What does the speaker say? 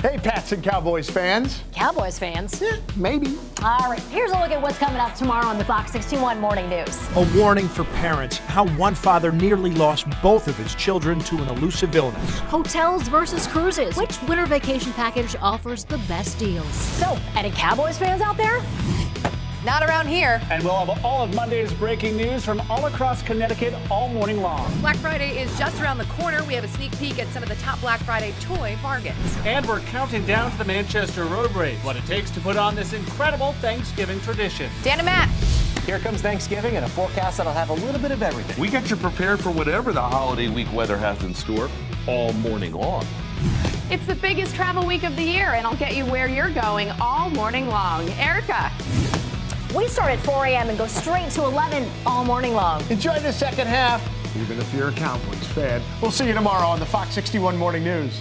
Hey, Pats and Cowboys fans. Cowboys fans? Yeah, maybe. All right, here's a look at what's coming up tomorrow on the Fox 61 Morning News. A warning for parents how one father nearly lost both of his children to an elusive illness. Hotels versus cruises. Which winter vacation package offers the best deals? So, any Cowboys fans out there? Not around here. And we'll have all of Monday's breaking news from all across Connecticut all morning long. Black Friday is just around the corner. We have a sneak peek at some of the top Black Friday toy bargains. And we're counting down to the Manchester Road Race, what it takes to put on this incredible Thanksgiving tradition. Dan and Matt. Here comes Thanksgiving and a forecast that'll have a little bit of everything. We got you prepared for whatever the holiday week weather has in store all morning long. It's the biggest travel week of the year, and I'll get you where you're going all morning long. Erica. We start at 4 a.m. and go straight to 11 all morning long. Enjoy the second half, even if you're a Cowboys fan. We'll see you tomorrow on the Fox 61 Morning News.